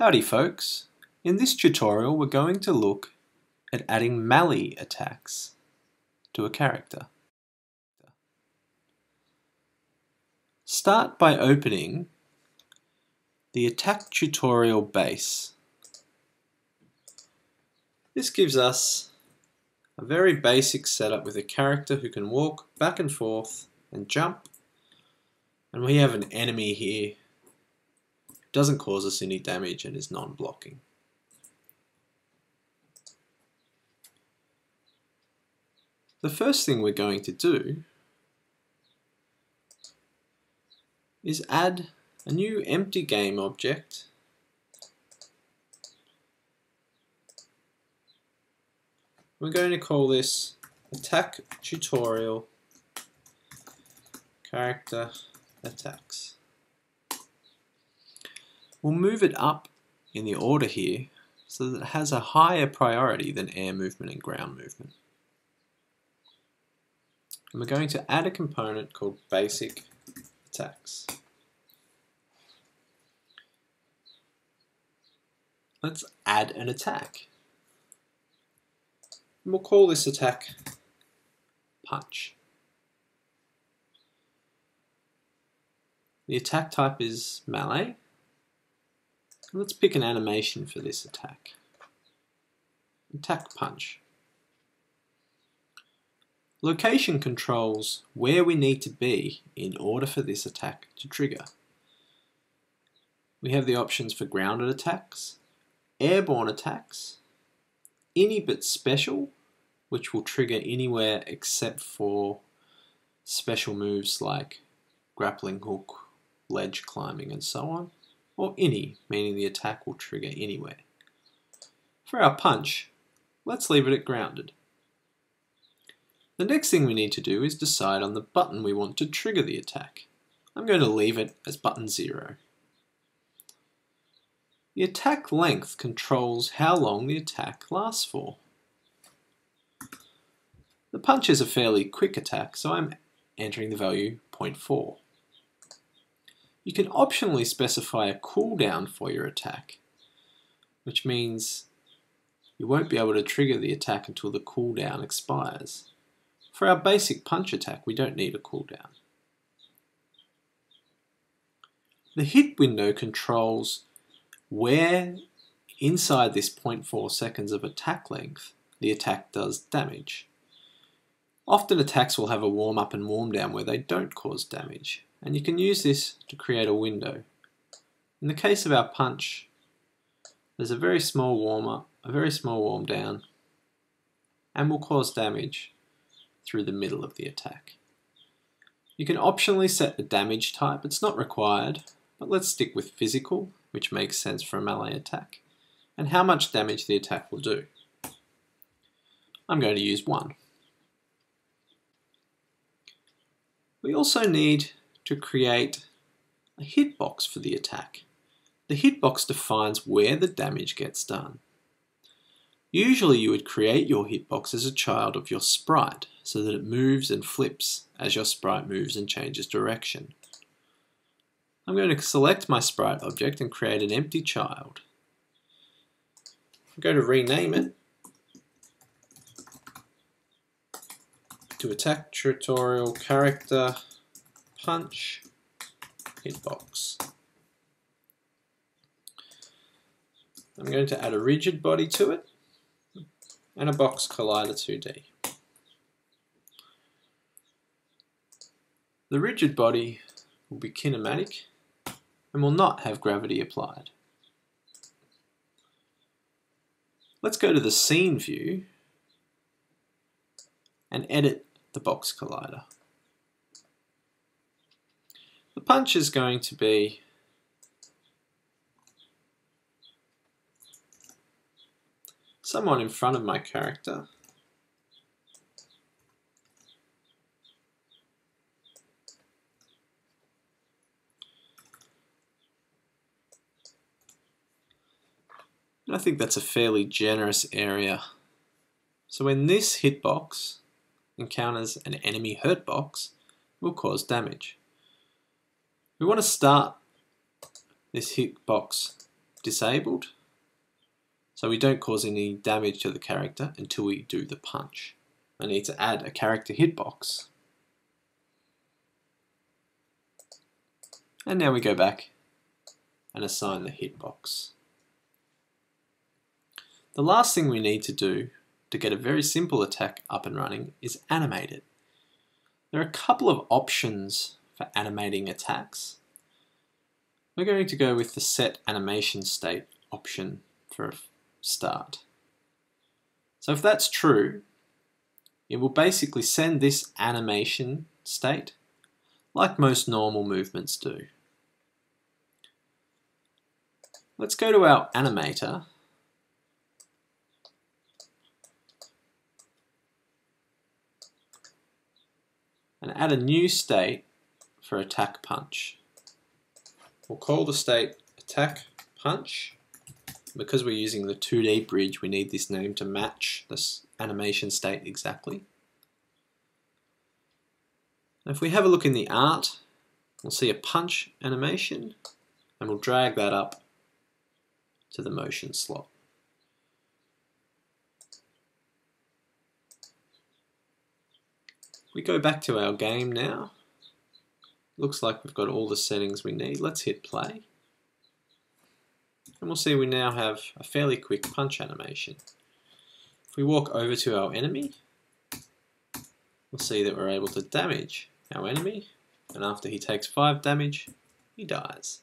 Howdy folks! In this tutorial we're going to look at adding melee attacks to a character. Start by opening the attack tutorial base. This gives us a very basic setup with a character who can walk back and forth and jump and we have an enemy here doesn't cause us any damage and is non-blocking. The first thing we're going to do is add a new empty game object We're going to call this attack tutorial character attacks. We'll move it up in the order here so that it has a higher priority than air movement and ground movement. And we're going to add a component called basic attacks. Let's add an attack. And we'll call this attack punch. The attack type is melee. Let's pick an animation for this attack. Attack punch. Location controls where we need to be in order for this attack to trigger. We have the options for grounded attacks, airborne attacks, any but special, which will trigger anywhere except for special moves like grappling hook, ledge climbing and so on, or any, meaning the attack will trigger anywhere. For our punch, let's leave it at grounded. The next thing we need to do is decide on the button we want to trigger the attack. I'm going to leave it as button 0. The attack length controls how long the attack lasts for. The punch is a fairly quick attack, so I'm entering the value 0.4. You can optionally specify a cooldown for your attack, which means you won't be able to trigger the attack until the cooldown expires. For our basic punch attack, we don't need a cooldown. The hit window controls where inside this 0.4 seconds of attack length the attack does damage. Often attacks will have a warm up and warm down where they don't cause damage and you can use this to create a window. In the case of our punch, there's a very small warm up, a very small warm down, and will cause damage through the middle of the attack. You can optionally set the damage type, it's not required, but let's stick with physical, which makes sense for a melee attack, and how much damage the attack will do. I'm going to use 1. We also need to create a hitbox for the attack. The hitbox defines where the damage gets done. Usually you would create your hitbox as a child of your sprite so that it moves and flips as your sprite moves and changes direction. I'm going to select my sprite object and create an empty child. I'm going to rename it to attack tutorial character punch hitbox. I'm going to add a rigid body to it and a box collider 2D. The rigid body will be kinematic and will not have gravity applied. Let's go to the scene view and edit the box collider. Punch is going to be someone in front of my character. And I think that's a fairly generous area. So when this hitbox encounters an enemy hurt box, it will cause damage. We want to start this hitbox disabled, so we don't cause any damage to the character until we do the punch. I need to add a character hitbox. And now we go back and assign the hitbox. The last thing we need to do to get a very simple attack up and running is animate it. There are a couple of options for animating attacks. We're going to go with the set animation state option for a start. So if that's true, it will basically send this animation state like most normal movements do. Let's go to our animator and add a new state for attack punch. We'll call the state attack punch. Because we're using the 2D bridge, we need this name to match this animation state exactly. if we have a look in the art, we'll see a punch animation and we'll drag that up to the motion slot. We go back to our game now. Looks like we've got all the settings we need. Let's hit play. And we'll see we now have a fairly quick punch animation. If we walk over to our enemy, we'll see that we're able to damage our enemy. And after he takes 5 damage, he dies.